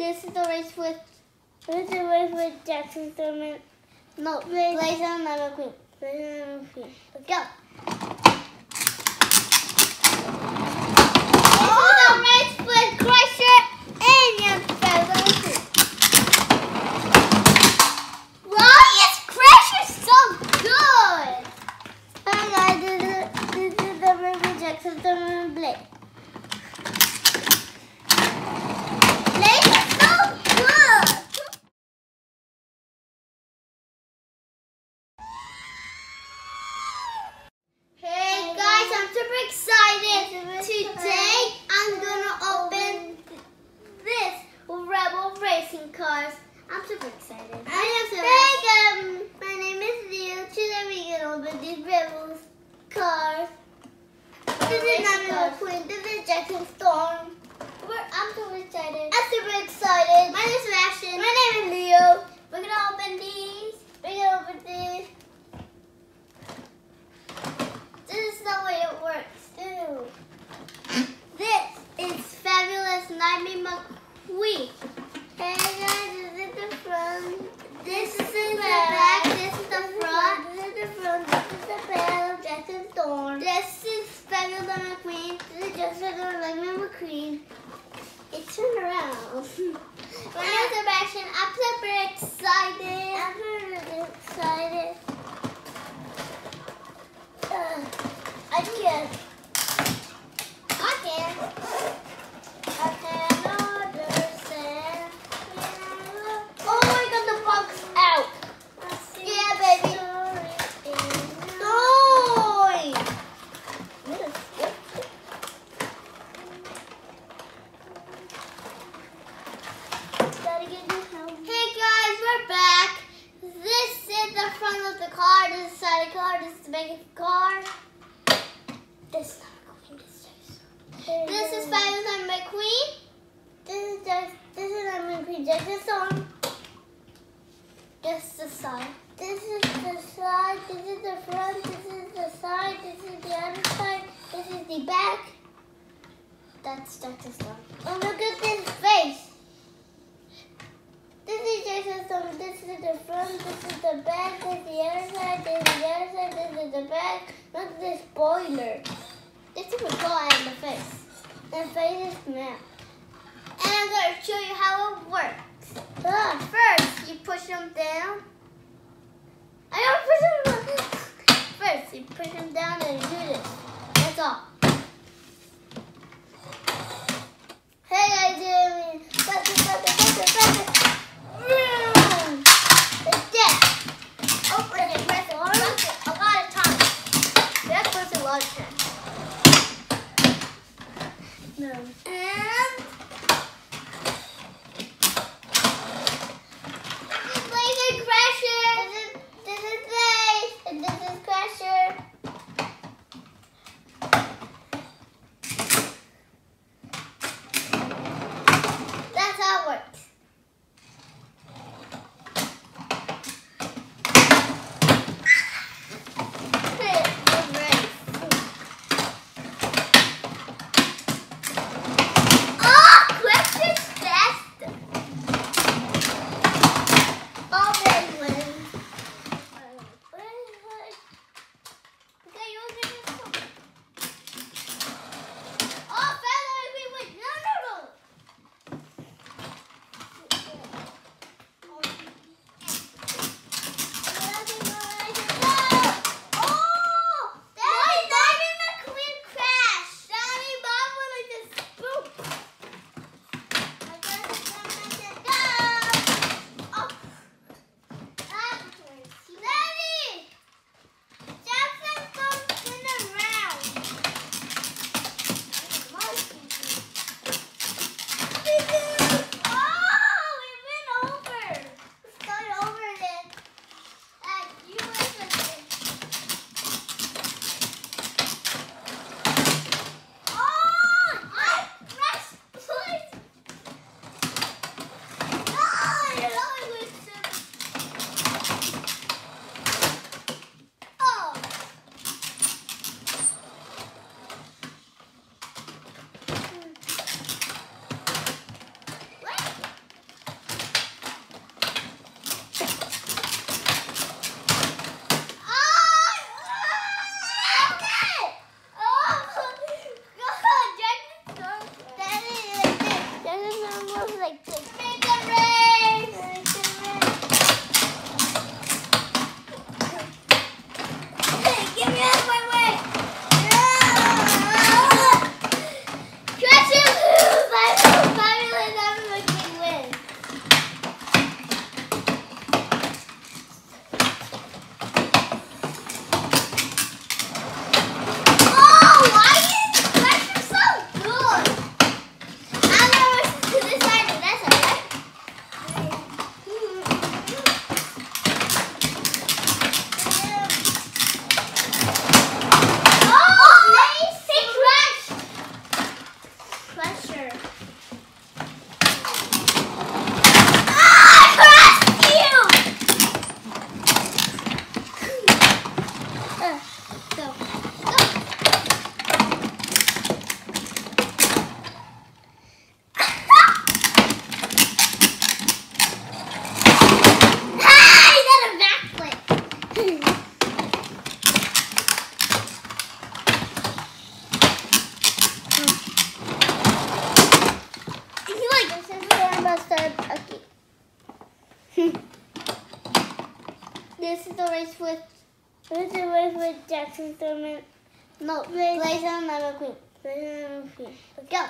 This is the race with. This is the race with Jackson Thurman. No, Blaze and McQueen. Blaze and Queen, Let's go. This is the race with Crusher and Young Feather. Wow, yes, Crusher's so good. Hi guys, this is, this is the race with Jackson Thurman and Blaze. Blaze is so good. Hey guys, I'm super excited. Today I'm gonna open this Rebel racing cars. I'm super excited. I am super Hey, um, my name is Leo. Today we're gonna open these Rebel cars. This is Nana McQueen. This is Jackson Storm. We're, I'm super excited. I'm super excited. My name is Ashton. My name is Leo. We're gonna open these. We're gonna open these. This is the way it works too. This is fabulous Nightmare McQueen. Hey guys, this is the front. This, is the back. This is the front. This is the front. This is the back of Jackson Storm. This is fabulous McQueen. This is just fabulous Nightmare McQueen. It turned around. My name is Sebastian. I'm super excited. Super excited. Uh, I can. I can. I can understand. Oh, I got the box out. Yeah, baby. No. Hey guys, we're back. This is the front of the car. This is the side car. This is the back of the car. This is not going this is. This is Five and McQueen. This is just this is our McQueen. Just this song. Just the side. This is the side. This is the front. This is the side. This is the other side. This is the back. That's that's the song. Oh look at this face. This is Jason's song. This is the front. This is the back. This is the other side. This is the other side. This is the back. Look at this spoiler. This is a claw and the face. The face is mad. And I'm going to show you how it works. Ah, first, you push them down. I don't push them down. First, you push them down and do this. Race with. Is the race with Jackson Thurman. No, Blaze and Lemon Queen. Blaze and Lemon Queen. Let's go.